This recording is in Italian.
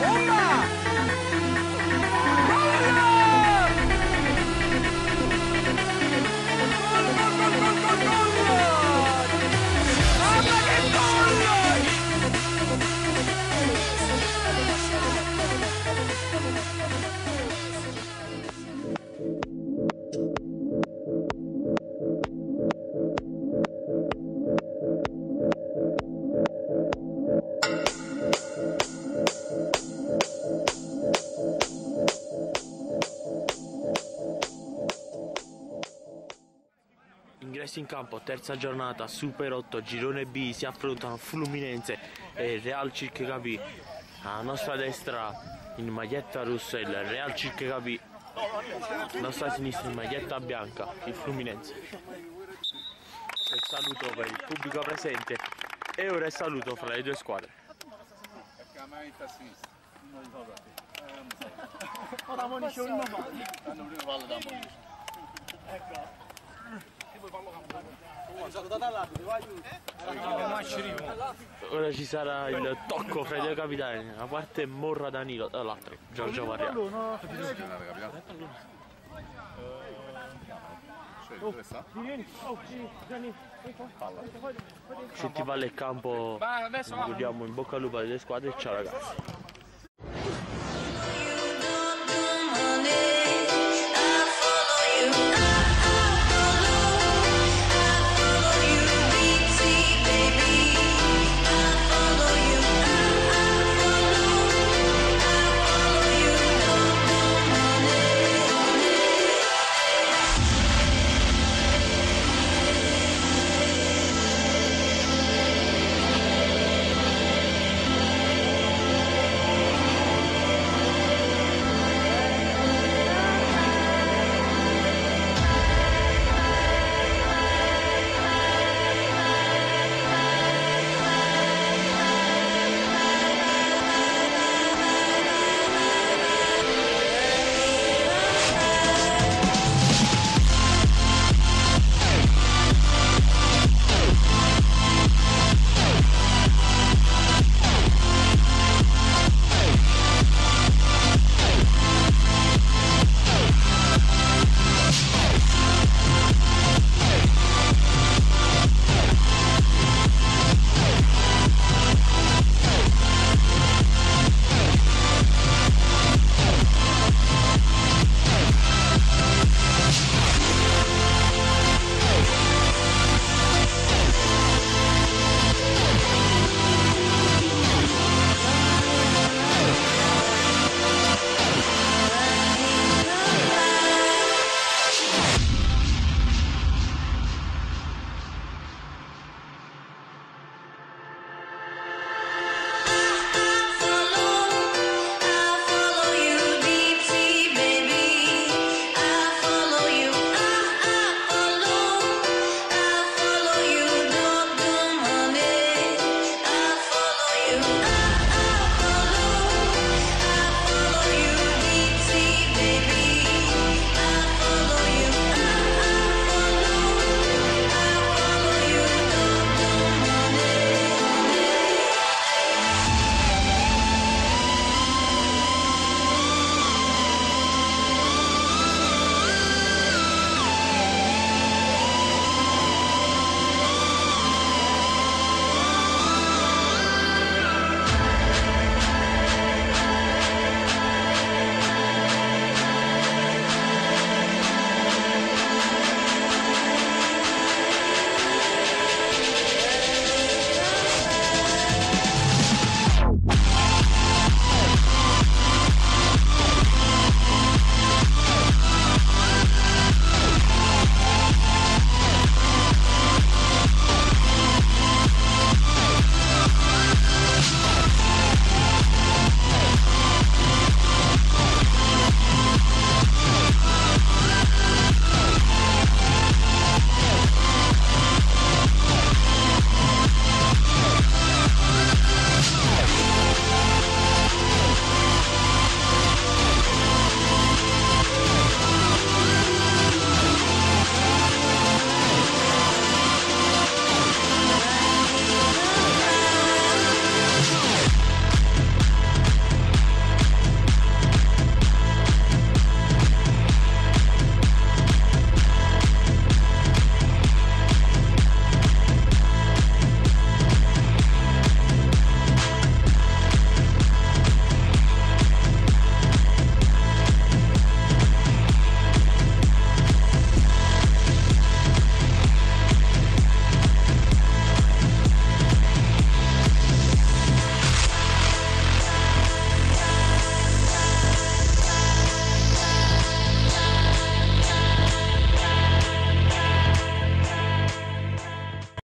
Whoa! Rimessi in campo, terza giornata, Super 8, girone B, si affrontano Fluminense e Real Cirche Capì. A nostra destra in maglietta rossa il Real Cirche Capì, a nostra sinistra in maglietta bianca il Fluminense. Il saluto per il pubblico presente e ora il saluto fra le due squadre. Ora un. Hanno prima palla da Monici. Ora ci sarà il tocco fra i due capitani, da una parte Morra Danilo, dall'altra Giorgio sta? Se ti vale il campo, diamo in bocca al lupo alle due squadre. E ciao ragazzi.